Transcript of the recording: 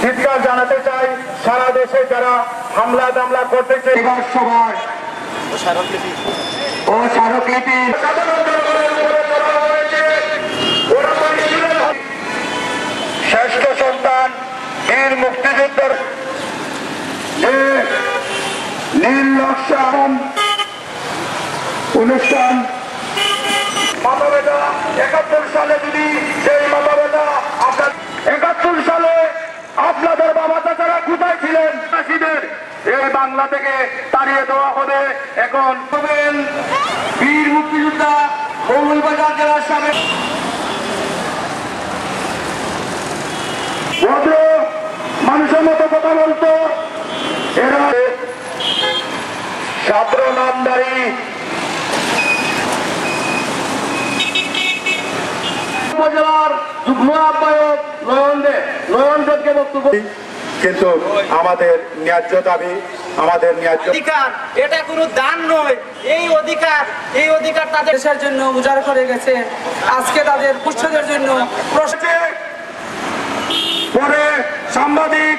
চিৎকার জানাতে চাই সারা দেশে যারা হামলা দামলা করতে এবার ও স্মারকলিপি। শ্রেষ্ঠ সন্তান বীর মুক্তিযুদ্ধের নকশা অনুষ্ঠান একাত্তর বাংলা থেকে তাড়িয়ে দেওয়া হবে। এখন হবেন বীর মুক্তিযোদ্ধা মৌলবাজার জেলার সামনে। মানুষের মতো কথা বলতো। এরা উপজেলার নয়ন দে নয়ন দেবকে বক্তব্য কিন্তু আমাদের ন্যায্য দাবি আমাদের অধিকার এটা কোনো দান নয়। এই অধিকার এই অধিকার তাদের দেশের জন্য উজাড় করে গেছে। আজকে তাদের পুষ্টদের জন্য পরে সাংবাদিক